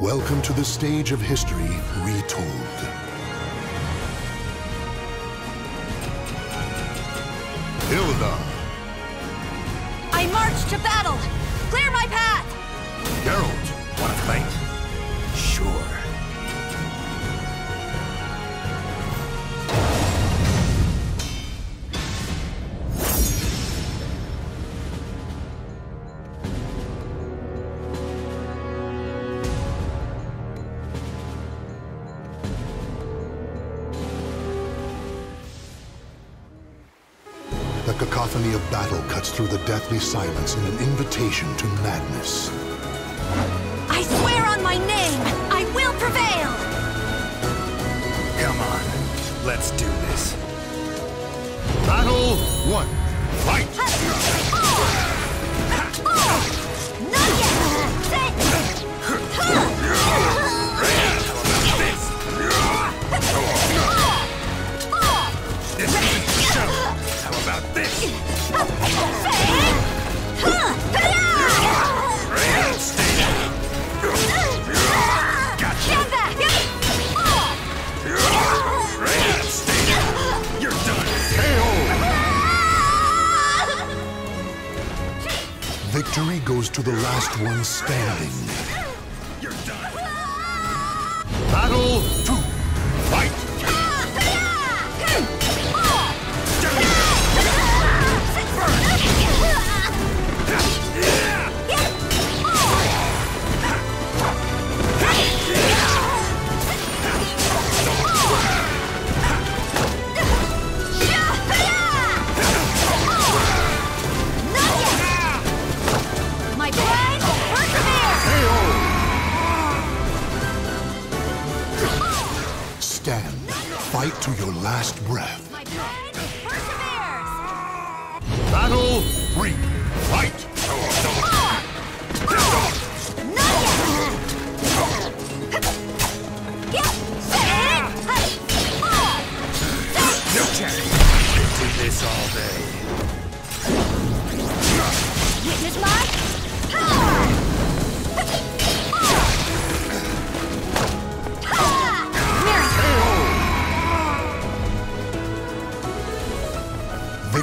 Welcome to the stage of history retold. Hilde, I march to battle! Clear my path! Geralt, Wanna fight? Cacophony of battle cuts through the deathly silence in an invitation to madness. I swear on my name, I will prevail! Come on. Let's do this. Battle one. Fight! Victory goes to the last one standing. You're done. Battle two. Fight! Fight to your last breath. My pride perseveres! Battle three. Fight! No chance. Do this all day. Witness my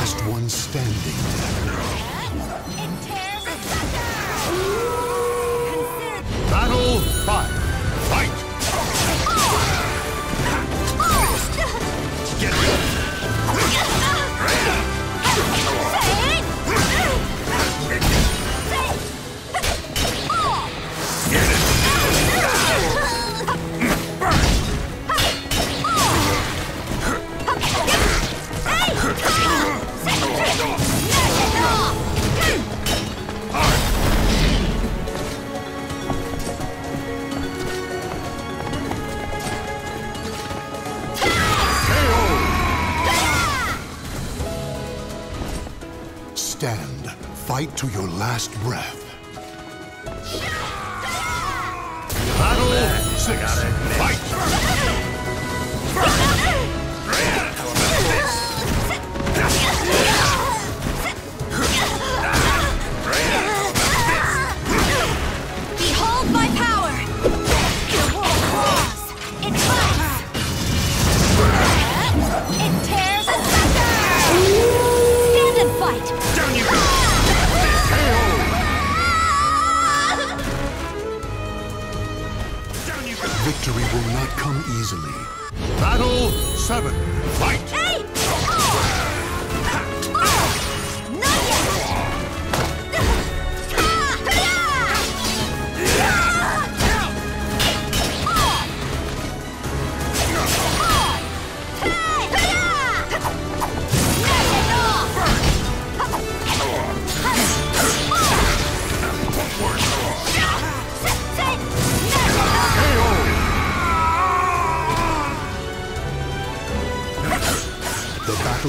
last one standing. Battle 5. Stand. Fight to your last breath. Battle six. Fight! Behold my power! Will not come easily. Battle 7. Fight!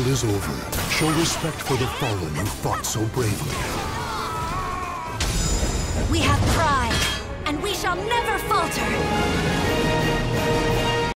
Is over. Show respect for the fallen who fought so bravely. We have pride, and we shall never falter.